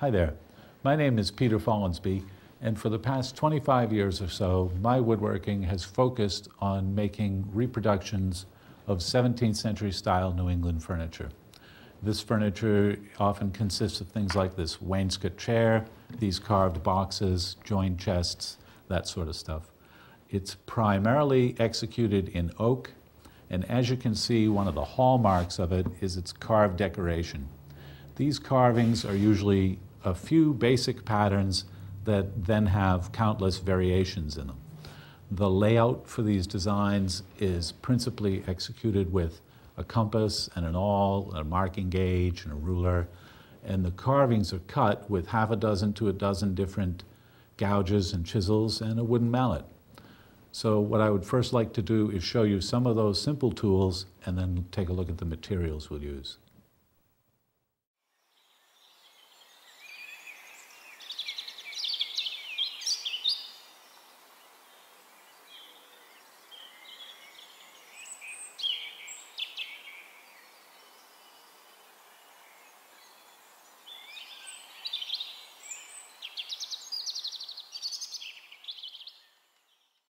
Hi there. My name is Peter Follansbee, and for the past 25 years or so, my woodworking has focused on making reproductions of 17th century style New England furniture. This furniture often consists of things like this wainscot chair, these carved boxes, joined chests, that sort of stuff. It's primarily executed in oak, and as you can see, one of the hallmarks of it is its carved decoration. These carvings are usually a few basic patterns that then have countless variations in them. The layout for these designs is principally executed with a compass and an awl, a marking gauge, and a ruler, and the carvings are cut with half a dozen to a dozen different gouges and chisels and a wooden mallet. So what I would first like to do is show you some of those simple tools and then take a look at the materials we'll use.